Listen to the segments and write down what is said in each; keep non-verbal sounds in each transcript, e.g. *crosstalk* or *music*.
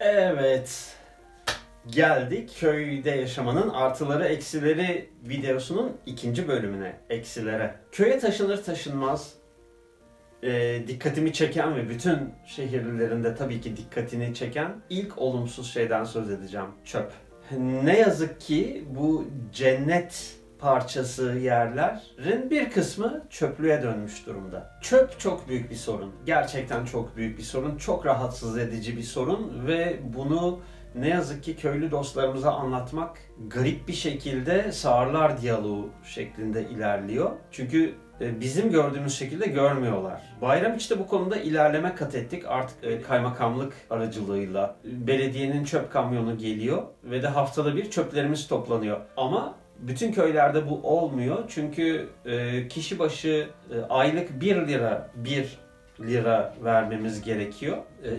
Evet. Geldik köyde yaşamanın artıları eksileri videosunun ikinci bölümüne. Eksilere. Köye taşınır taşınmaz e, dikkatimi çeken ve bütün şehirlilerinde tabii ki dikkatini çeken ilk olumsuz şeyden söz edeceğim. Çöp. Ne yazık ki bu cennet parçası yerlerin bir kısmı çöplüğe dönmüş durumda. Çöp çok büyük bir sorun. Gerçekten çok büyük bir sorun. Çok rahatsız edici bir sorun ve bunu ne yazık ki köylü dostlarımıza anlatmak garip bir şekilde sağırlar diyaloğu şeklinde ilerliyor. Çünkü e, bizim gördüğümüz şekilde görmüyorlar. Bayram işte bu konuda ilerleme kat ettik. Artık e, kaymakamlık aracılığıyla belediyenin çöp kamyonu geliyor ve de haftada bir çöplerimiz toplanıyor. Ama bütün köylerde bu olmuyor. Çünkü e, kişi başı aylık 1 lira 1 lira vermemiz gerekiyor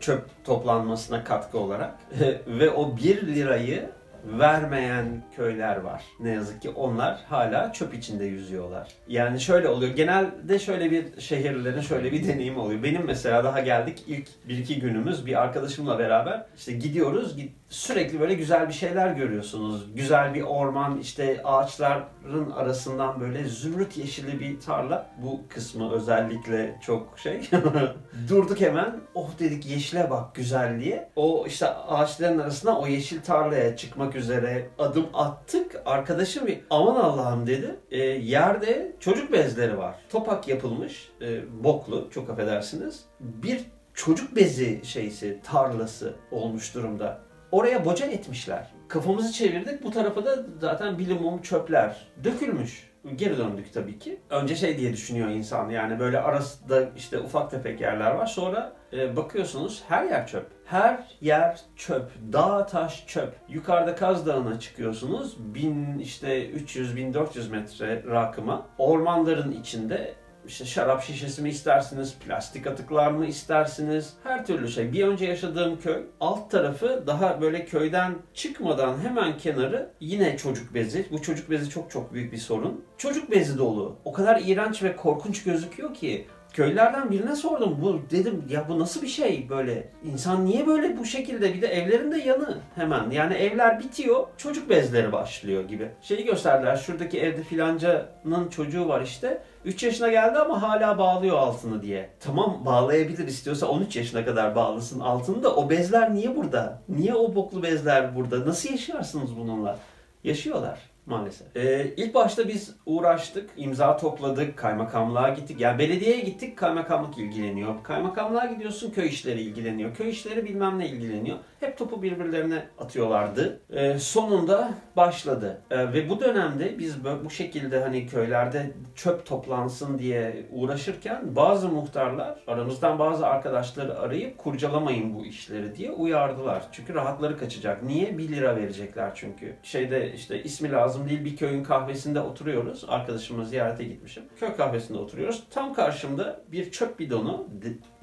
çöp toplanmasına katkı olarak. *laughs* ve o 1 lirayı vermeyen köyler var. Ne yazık ki onlar hala çöp içinde yüzüyorlar. Yani şöyle oluyor. Genelde şöyle bir şehirlerin şöyle bir deneyim oluyor. Benim mesela daha geldik ilk bir iki günümüz bir arkadaşımla beraber işte gidiyoruz. Sürekli böyle güzel bir şeyler görüyorsunuz. Güzel bir orman işte ağaçların arasından böyle zümrüt yeşili bir tarla. Bu kısmı özellikle çok şey. *laughs* Durduk hemen. Oh dedik yeşile bak güzelliğe. O işte ağaçların arasında o yeşil tarlaya çıkmak üzere adım attık. Arkadaşım bir aman Allah'ım dedi. E, yerde çocuk bezleri var. Topak yapılmış, e, boklu çok affedersiniz. Bir çocuk bezi şeysi, tarlası olmuş durumda. Oraya boca etmişler. Kafamızı çevirdik. Bu tarafa da zaten bilimum çöpler dökülmüş geri döndük tabii ki. Önce şey diye düşünüyor insan yani böyle arasında işte ufak tefek yerler var. Sonra e, bakıyorsunuz her yer çöp. Her yer çöp. Dağ taş çöp. Yukarıda Kaz Dağı'na çıkıyorsunuz. 1000 işte 300 1400 metre rakıma. Ormanların içinde işte şarap şişesi mi istersiniz, plastik atıklar mı istersiniz, her türlü şey. Bir önce yaşadığım köy, alt tarafı daha böyle köyden çıkmadan hemen kenarı yine çocuk bezi. Bu çocuk bezi çok çok büyük bir sorun. Çocuk bezi dolu. O kadar iğrenç ve korkunç gözüküyor ki Köylülerden birine sordum. Bu dedim ya bu nasıl bir şey böyle? İnsan niye böyle bu şekilde? Bir de evlerinde yanı hemen. Yani evler bitiyor, çocuk bezleri başlıyor gibi. Şeyi gösterdiler. Şuradaki evde filancanın çocuğu var işte. 3 yaşına geldi ama hala bağlıyor altını diye. Tamam bağlayabilir istiyorsa 13 yaşına kadar bağlasın altını da o bezler niye burada? Niye o boklu bezler burada? Nasıl yaşarsınız bununla? Yaşıyorlar maalesef. Ee, ilk başta biz uğraştık, imza topladık, kaymakamlığa gittik. Yani belediyeye gittik, kaymakamlık ilgileniyor. Kaymakamlığa gidiyorsun, köy işleri ilgileniyor. Köy işleri bilmem ne ilgileniyor. Hep topu birbirlerine atıyorlardı. Ee, sonunda başladı. Ee, ve bu dönemde biz bu şekilde hani köylerde çöp toplansın diye uğraşırken bazı muhtarlar aramızdan bazı arkadaşları arayıp kurcalamayın bu işleri diye uyardılar. Çünkü rahatları kaçacak. Niye? 1 lira verecekler çünkü. Şeyde işte ismi lazım değil bir köyün kahvesinde oturuyoruz. Arkadaşımı ziyarete gitmişim. Köy kahvesinde oturuyoruz. Tam karşımda bir çöp bidonu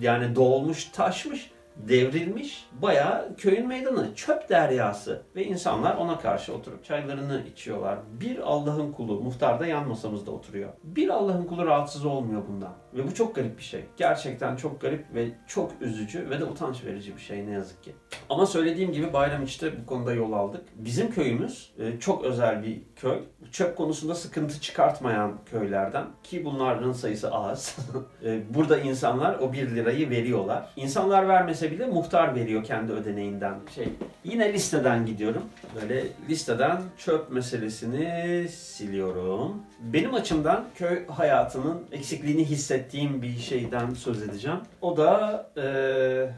yani dolmuş taşmış devrilmiş bayağı köyün meydanı çöp deryası ve insanlar ona karşı oturup çaylarını içiyorlar. Bir Allah'ın kulu muhtar da yan masamızda oturuyor. Bir Allah'ın kulu rahatsız olmuyor bundan. Ve bu çok garip bir şey. Gerçekten çok garip ve çok üzücü ve de utanç verici bir şey ne yazık ki. Ama söylediğim gibi bayram işte bu konuda yol aldık. Bizim köyümüz e, çok özel bir köy. Çöp konusunda sıkıntı çıkartmayan köylerden ki bunların sayısı az. *laughs* E, burada insanlar o 1 lirayı veriyorlar. İnsanlar vermese bile muhtar veriyor kendi ödeneğinden. Şey, yine listeden gidiyorum. Böyle listeden çöp meselesini siliyorum. Benim açımdan köy hayatının eksikliğini hissettiğim bir şeyden söz edeceğim. O da e,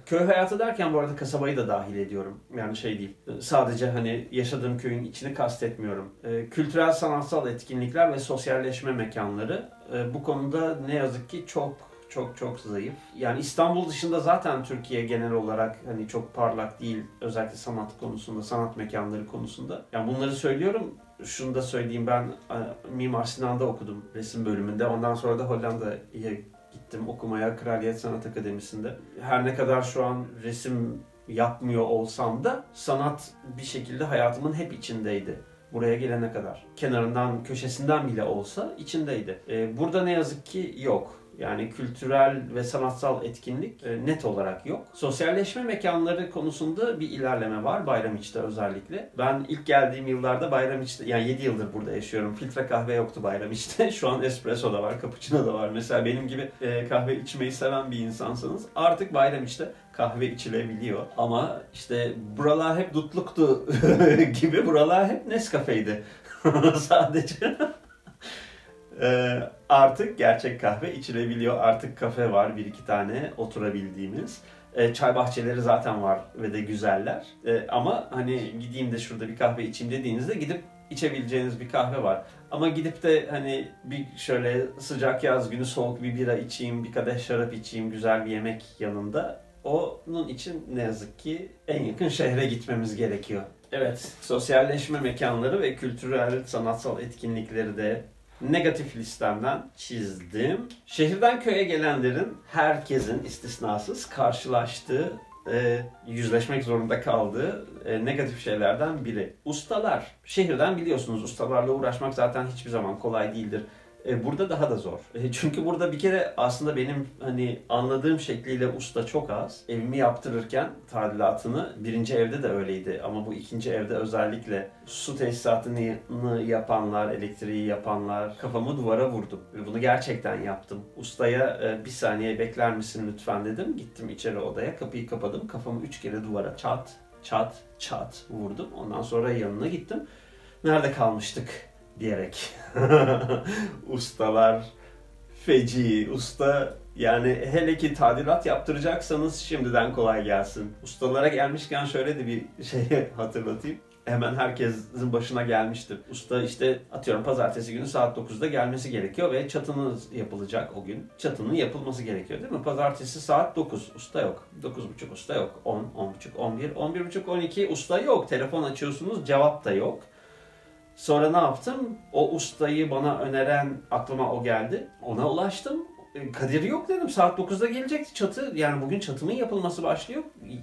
köy hayatı derken bu arada kasabayı da dahil ediyorum. Yani şey değil. Sadece hani yaşadığım köyün içini kastetmiyorum. E, kültürel sanatsal etkinlikler ve sosyalleşme mekanları e, bu konuda ne yazık ki çok çok çok zayıf. Yani İstanbul dışında zaten Türkiye genel olarak hani çok parlak değil özellikle sanat konusunda, sanat mekanları konusunda. Yani bunları söylüyorum. Şunu da söyleyeyim ben e, Mimar Sinan'da okudum resim bölümünde. Ondan sonra da Hollanda'ya gittim okumaya Kraliyet Sanat Akademisi'nde. Her ne kadar şu an resim yapmıyor olsam da sanat bir şekilde hayatımın hep içindeydi buraya gelene kadar. Kenarından, köşesinden bile olsa içindeydi. Ee, burada ne yazık ki yok Yani kültürel ve sanatsal etkinlik e, net olarak yok. Sosyalleşme mekanları konusunda bir ilerleme var Bayramiç'te özellikle. Ben ilk geldiğim yıllarda Bayramiç'te, yani 7 yıldır burada yaşıyorum. Filtre kahve yoktu Bayramiç'te. *laughs* Şu an espresso da var, cappuccino da var. Mesela benim gibi e, kahve içmeyi seven bir insansanız artık Bayramiç'te kahve içilebiliyor. Ama işte buralar hep dutluktu *laughs* gibi buralar hep Nescafe'ydi. *laughs* Sadece. Ee, artık gerçek kahve içilebiliyor. Artık kafe var bir iki tane oturabildiğimiz. Ee, çay bahçeleri zaten var ve de güzeller. Ee, ama hani gideyim de şurada bir kahve içeyim dediğinizde gidip içebileceğiniz bir kahve var. Ama gidip de hani bir şöyle sıcak yaz günü soğuk bir bira içeyim, bir kadeh şarap içeyim, güzel bir yemek yanında onun için ne yazık ki en yakın şehre gitmemiz gerekiyor. Evet, sosyalleşme mekanları ve kültürel sanatsal etkinlikleri de negatif listemden çizdim. Şehirden köye gelenlerin herkesin istisnasız karşılaştığı e, yüzleşmek zorunda kaldığı e, negatif şeylerden biri. Ustalar. Şehirden biliyorsunuz ustalarla uğraşmak zaten hiçbir zaman kolay değildir. E, burada daha da zor. E, çünkü burada bir kere aslında benim hani anladığım şekliyle usta çok az. Evimi yaptırırken tadilatını birinci evde de öyleydi ama bu ikinci evde özellikle su tesisatını yapanlar, elektriği yapanlar kafamı duvara vurdum. Ve bunu gerçekten yaptım. Ustaya e, bir saniye bekler misin lütfen dedim. Gittim içeri odaya kapıyı kapadım. Kafamı üç kere duvara çat çat çat vurdum. Ondan sonra yanına gittim. Nerede kalmıştık? Diyerek. *laughs* Ustalar feci, usta yani hele ki tadilat yaptıracaksanız şimdiden kolay gelsin. Ustalara gelmişken şöyle de bir *laughs* şey hatırlatayım. Hemen herkesin başına gelmiştir. Usta işte atıyorum pazartesi günü saat 9'da gelmesi gerekiyor ve çatınız yapılacak o gün. Çatının yapılması gerekiyor değil mi? Pazartesi saat 9 usta yok. 9.30 usta yok. 10, 10.30, 11, 11.30, 12 usta yok. Telefon açıyorsunuz cevap da yok. Sonra ne yaptım? O ustayı bana öneren aklıma o geldi. Ona ulaştım. E, Kadir yok dedim. Saat 9'da gelecekti çatı. Yani bugün çatımın yapılması başlıyor.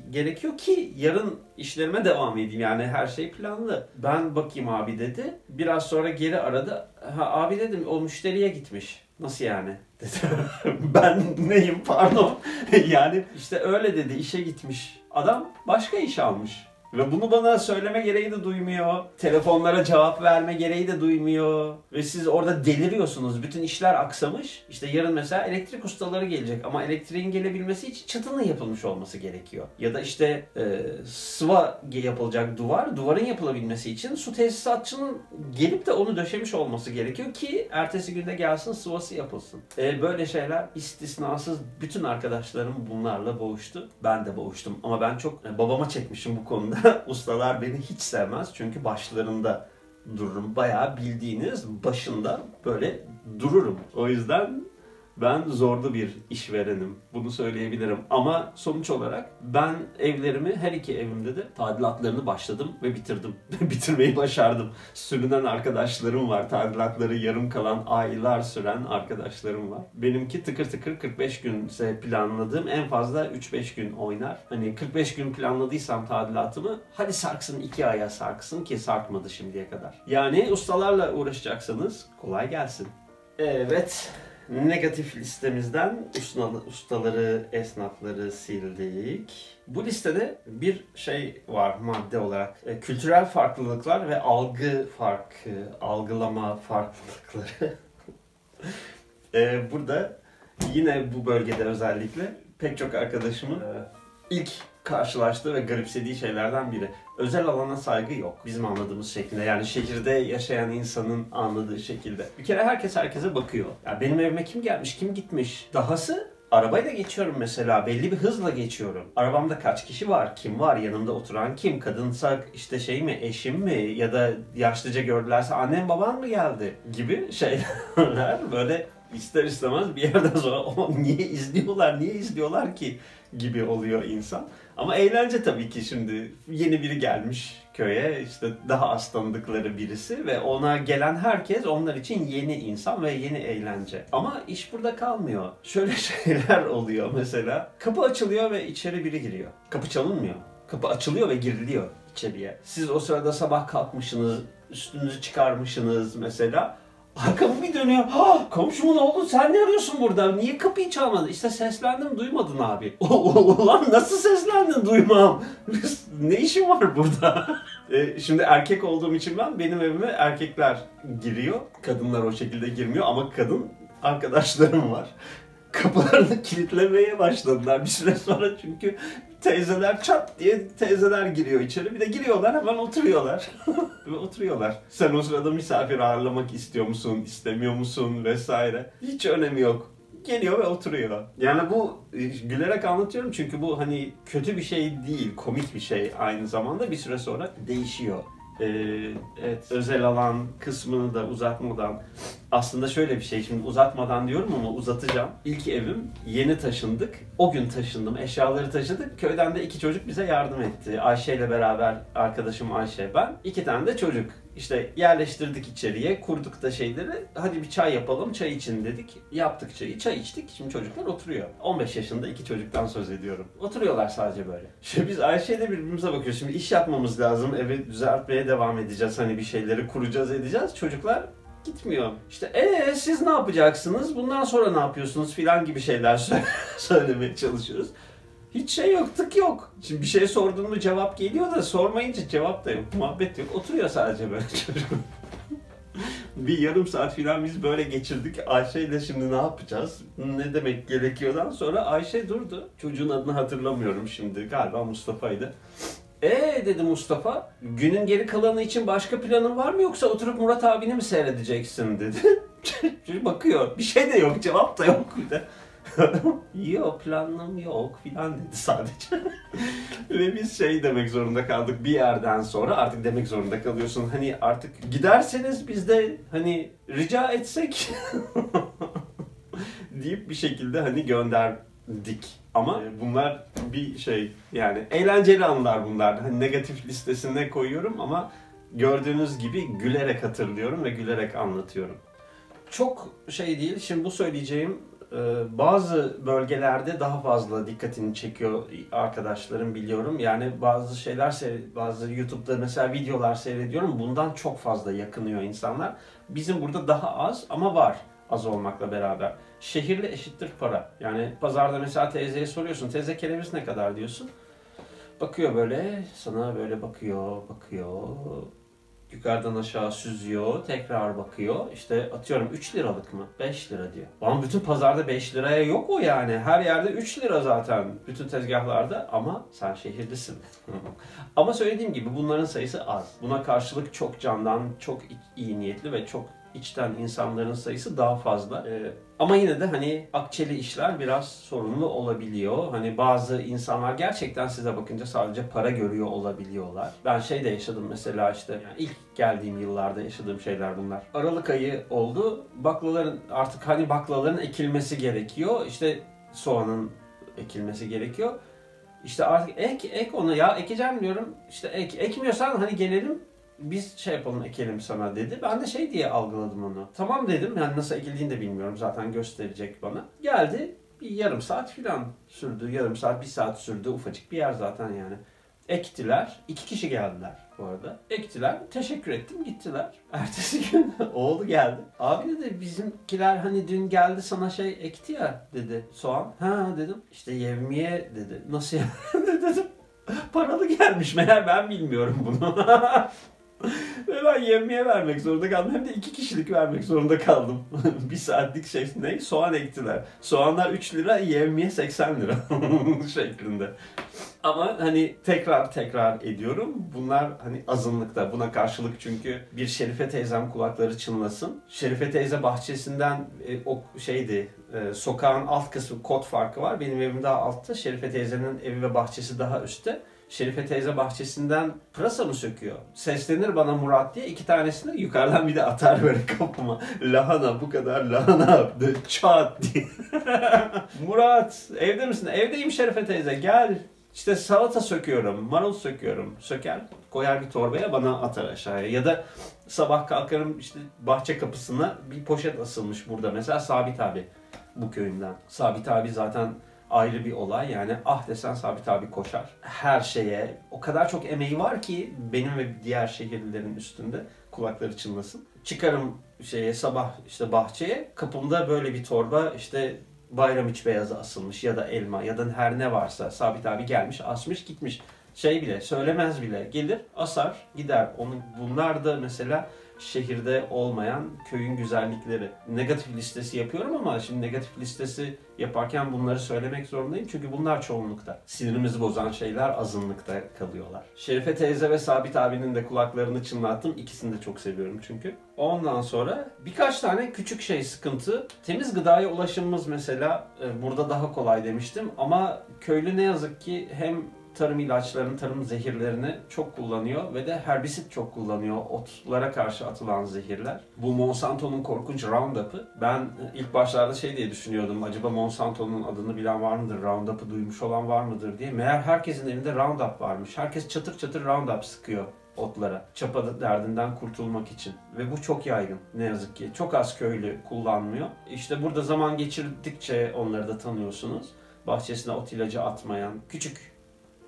Gerekiyor ki yarın işlerime devam edeyim. Yani her şey planlı. Ben bakayım abi dedi. Biraz sonra geri aradı. Ha abi dedim o müşteriye gitmiş. Nasıl yani? *laughs* Dedim. ben neyim pardon. *laughs* yani işte öyle dedi işe gitmiş. Adam başka iş almış. Ve bunu bana söyleme gereği de duymuyor. Telefonlara cevap verme gereği de duymuyor. Ve siz orada deliriyorsunuz. Bütün işler aksamış. İşte yarın mesela elektrik ustaları gelecek. Ama elektriğin gelebilmesi için çatının yapılmış olması gerekiyor. Ya da işte e, sıva yapılacak duvar. Duvarın yapılabilmesi için su tesisatçının gelip de onu döşemiş olması gerekiyor ki ertesi günde gelsin sıvası yapılsın. E, böyle şeyler istisnasız bütün arkadaşlarım bunlarla boğuştu. Ben de boğuştum. Ama ben çok e, babama çekmişim bu konuda. *laughs* ustalar beni hiç sevmez çünkü başlarında dururum. Bayağı bildiğiniz başında böyle dururum. O yüzden ben zorlu bir işverenim. Bunu söyleyebilirim. Ama sonuç olarak ben evlerimi her iki evimde de tadilatlarını başladım ve bitirdim. *laughs* Bitirmeyi başardım. Sürünen arkadaşlarım var. Tadilatları yarım kalan aylar süren arkadaşlarım var. Benimki tıkır tıkır 45 günse planladığım en fazla 3-5 gün oynar. Hani 45 gün planladıysam tadilatımı hadi sarksın 2 aya sarksın ki sarkmadı şimdiye kadar. Yani ustalarla uğraşacaksanız kolay gelsin. Evet negatif listemizden ustaları, esnafları sildik. Bu listede bir şey var madde olarak. E, kültürel farklılıklar ve algı farkı, algılama farklılıkları. *laughs* e, burada yine bu bölgede özellikle pek çok arkadaşımın ilk karşılaştığı ve garipsediği şeylerden biri. Özel alana saygı yok bizim anladığımız şekilde. Yani şehirde yaşayan insanın anladığı şekilde. Bir kere herkes herkese bakıyor. Ya benim evime kim gelmiş, kim gitmiş. Dahası Arabayla geçiyorum mesela. Belli bir hızla geçiyorum. Arabamda kaç kişi var? Kim var? Yanımda oturan kim? Kadınsa işte şey mi? Eşim mi? Ya da yaşlıca gördülerse annem baban mı geldi? Gibi şeyler. *laughs* Böyle ister istemez bir yerden sonra *laughs* o niye izliyorlar, niye izliyorlar ki gibi oluyor insan. Ama eğlence tabii ki şimdi yeni biri gelmiş köye işte daha az tanıdıkları birisi ve ona gelen herkes onlar için yeni insan ve yeni eğlence. Ama iş burada kalmıyor. Şöyle *laughs* şeyler oluyor mesela. Kapı açılıyor ve içeri biri giriyor. Kapı çalınmıyor. Kapı açılıyor ve giriliyor içeriye. Siz o sırada sabah kalkmışsınız, üstünüzü çıkarmışsınız mesela Arkamı bir dönüyor. Ha, komşumun oğlu sen ne arıyorsun burada? Niye kapıyı çalmadın? İşte seslendim duymadın abi. *laughs* Ulan nasıl seslendin duymam? *laughs* ne işin var burada? *laughs* E, şimdi erkek olduğum için ben benim evime erkekler giriyor. Kadınlar o şekilde girmiyor ama kadın arkadaşlarım var. Kapılarını kilitlemeye başladılar bir süre sonra çünkü teyzeler çat diye teyzeler giriyor içeri. Bir de giriyorlar hemen oturuyorlar. *laughs* Ve oturuyorlar. Sen o sırada misafir ağırlamak istiyor musun, istemiyor musun vesaire. Hiç önemi yok. Geliyor ve oturuyor. Yani bu e, gülerek anlatıyorum çünkü bu hani kötü bir şey değil, komik bir şey aynı zamanda bir süre sonra değişiyor. Ee, evet, özel alan kısmını da uzatmadan aslında şöyle bir şey şimdi uzatmadan diyorum ama uzatacağım. İlk evim yeni taşındık. O gün taşındım. Eşyaları taşıdık. Köyden de iki çocuk bize yardım etti. Ayşe ile beraber arkadaşım Ayşe ben. iki tane de çocuk. İşte yerleştirdik içeriye, kurduk da şeyleri. Hadi bir çay yapalım, çay için dedik. Yaptık çayı, çay içtik. Şimdi çocuklar oturuyor. 15 yaşında iki çocuktan söz ediyorum. Oturuyorlar sadece böyle. Şimdi biz Ayşe ile birbirimize bakıyoruz. Şimdi iş yapmamız lazım. Evi düzeltmeye devam edeceğiz. Hani bir şeyleri kuracağız, edeceğiz. Çocuklar gitmiyor. İşte ee siz ne yapacaksınız? Bundan sonra ne yapıyorsunuz filan gibi şeyler *laughs* söylemeye çalışıyoruz. Hiç şey yok, tık yok. Şimdi bir şey sordun mu cevap geliyor da sormayınca cevap da yok, muhabbet yok. Oturuyor sadece böyle *laughs* çocuk. bir yarım saat filan biz böyle geçirdik. Ayşe ile şimdi ne yapacağız? Ne demek gerekiyordan sonra Ayşe durdu. Çocuğun adını hatırlamıyorum şimdi. Galiba Mustafa'ydı. Ee dedi Mustafa, günün geri kalanı için başka planın var mı yoksa oturup Murat abini mi seyredeceksin dedi. *laughs* Çocuk bakıyor, bir şey de yok, cevap da yok bir de. yok planım yok filan dedi sadece. *laughs* Ve biz şey demek zorunda kaldık bir yerden sonra artık demek zorunda kalıyorsun. Hani artık giderseniz biz de hani rica etsek *laughs* deyip bir şekilde hani gönderdik. Ama bunlar bir şey yani eğlenceli anılar bunlar. Hani negatif listesine koyuyorum ama gördüğünüz gibi gülerek hatırlıyorum ve gülerek anlatıyorum. Çok şey değil. Şimdi bu söyleyeceğim e, bazı bölgelerde daha fazla dikkatini çekiyor arkadaşlarım biliyorum. Yani bazı şeyler bazı YouTube'da mesela videolar seyrediyorum. Bundan çok fazla yakınıyor insanlar. Bizim burada daha az ama var az olmakla beraber. Şehirle eşittir para. Yani pazarda mesela teyzeye soruyorsun. Teyze kereviz ne kadar diyorsun. Bakıyor böyle sana böyle bakıyor, bakıyor. Yukarıdan aşağı süzüyor, tekrar bakıyor. İşte atıyorum 3 liralık mı? 5 lira diyor. Lan bütün pazarda 5 liraya yok o yani. Her yerde 3 lira zaten. Bütün tezgahlarda ama sen şehirlisin. *laughs* ama söylediğim gibi bunların sayısı az. Buna karşılık çok candan, çok iyi niyetli ve çok içten insanların sayısı daha fazla. Ee, ama yine de hani akçeli işler biraz sorunlu olabiliyor. Hani bazı insanlar gerçekten size bakınca sadece para görüyor olabiliyorlar. Ben şey de yaşadım mesela işte yani ilk geldiğim yıllarda yaşadığım şeyler bunlar. Aralık ayı oldu. Baklaların artık hani baklaların ekilmesi gerekiyor. İşte soğanın ekilmesi gerekiyor. İşte artık ek ek onu ya ekeceğim diyorum. İşte ek ekmiyorsan hani gelelim biz şey yapalım ekelim sana dedi. Ben de şey diye algıladım onu. Tamam dedim yani nasıl ekildiğini de bilmiyorum zaten gösterecek bana. Geldi bir yarım saat filan sürdü. Yarım saat bir saat sürdü ufacık bir yer zaten yani. Ektiler. iki kişi geldiler bu arada. Ektiler. Teşekkür ettim. Gittiler. *laughs* Ertesi gün oğlu geldi. Abi dedi bizimkiler hani dün geldi sana şey ekti ya dedi. Soğan. Ha dedim. İşte yevmiye dedi. Nasıl ya? *laughs* dedim. Paralı gelmiş meğer ben bilmiyorum bunu. *laughs* Ve ben yemeye vermek zorunda kaldım. Hem de iki kişilik vermek zorunda kaldım. *laughs* bir saatlik şey ne? Soğan ektiler. Soğanlar 3 lira, yemeye 80 lira *laughs* şeklinde. Ama hani tekrar tekrar ediyorum. Bunlar hani azınlıkta. Buna karşılık çünkü bir Şerife teyzem kulakları çınlasın. Şerife teyze bahçesinden e, o şeydi e, sokağın alt kısmı kod farkı var. Benim evim daha altta. Şerife teyzenin evi ve bahçesi daha üstte. Şerife teyze bahçesinden pırasa mı söküyor? Seslenir bana Murat diye iki tanesini yukarıdan bir de atar böyle kapıma. Lahana bu kadar lahana çat diye. *laughs* Murat evde misin? Evdeyim Şerife teyze gel. İşte salata söküyorum, marul söküyorum. Söker, koyar bir torbaya bana atar aşağıya. Ya da sabah kalkarım işte bahçe kapısına bir poşet asılmış burada. Mesela Sabit abi bu köyünden. Sabit abi zaten ayrı bir olay. Yani ah desen Sabit abi koşar. Her şeye o kadar çok emeği var ki benim ve diğer şehirlilerin üstünde. kulakları çınlasın. Çıkarım şeye sabah işte bahçeye kapımda böyle bir torba işte bayram iç beyazı asılmış ya da elma ya da her ne varsa Sabit abi gelmiş asmış gitmiş. Şey bile söylemez bile gelir asar gider. Onun, bunlar da mesela şehirde olmayan köyün güzellikleri. Negatif listesi yapıyorum ama şimdi negatif listesi yaparken bunları söylemek zorundayım. Çünkü bunlar çoğunlukta. Sinirimizi bozan şeyler azınlıkta kalıyorlar. Şerife teyze ve Sabit abinin de kulaklarını çınlattım. İkisini de çok seviyorum çünkü. Ondan sonra birkaç tane küçük şey sıkıntı. Temiz gıdaya ulaşımımız mesela e, burada daha kolay demiştim. Ama köylü ne yazık ki hem tarım ilaçlarını, tarım zehirlerini çok kullanıyor ve de herbisit çok kullanıyor. Otlara karşı atılan zehirler. Bu Monsanto'nun korkunç Roundup'ı. Ben ilk başlarda şey diye düşünüyordum. Acaba Monsanto'nun adını bilen var mıdır? Roundup'ı duymuş olan var mıdır diye. Meğer herkesin elinde Roundup varmış. Herkes çatır çatır Roundup sıkıyor otlara. Çapa derdinden kurtulmak için. Ve bu çok yaygın ne yazık ki. Çok az köylü kullanmıyor. İşte burada zaman geçirdikçe onları da tanıyorsunuz. Bahçesine ot ilacı atmayan, küçük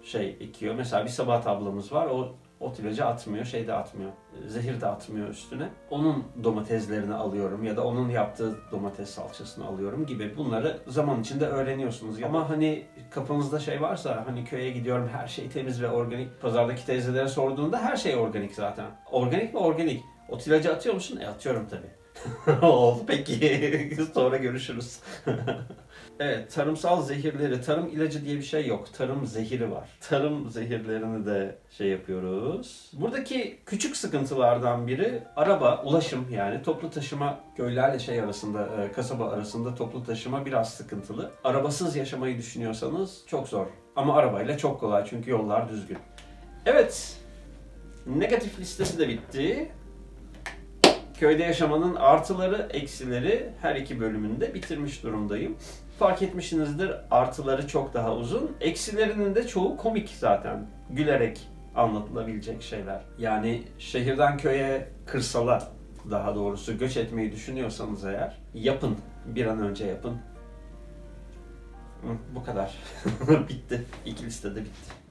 şey ekiyor. Mesela bir Sabahat ablamız var. O ot ilacı atmıyor, şey de atmıyor. Zehir de atmıyor üstüne. Onun domateslerini alıyorum ya da onun yaptığı domates salçasını alıyorum gibi. Bunları zaman içinde öğreniyorsunuz. Ama hani kafanızda şey varsa hani köye gidiyorum her şey temiz ve organik. Pazardaki teyzelere sorduğunda her şey organik zaten. Organik mi organik? Ot ilacı atıyor musun? E atıyorum tabii. *laughs* Oldu peki. *laughs* Sonra görüşürüz. *laughs* Evet, tarımsal zehirleri, tarım ilacı diye bir şey yok. Tarım zehiri var. Tarım zehirlerini de şey yapıyoruz. Buradaki küçük sıkıntılardan biri araba, ulaşım yani toplu taşıma köylerle şey arasında, e, kasaba arasında toplu taşıma biraz sıkıntılı. Arabasız yaşamayı düşünüyorsanız çok zor. Ama arabayla çok kolay çünkü yollar düzgün. Evet, negatif listesi de bitti. Köyde yaşamanın artıları, eksileri her iki bölümünde bitirmiş durumdayım. Fark etmişsinizdir artıları çok daha uzun. Eksilerinin de çoğu komik zaten. Gülerek anlatılabilecek şeyler. Yani şehirden köye, kırsala daha doğrusu göç etmeyi düşünüyorsanız eğer yapın. Bir an önce yapın. Bu kadar. *laughs* bitti. İki listede bitti.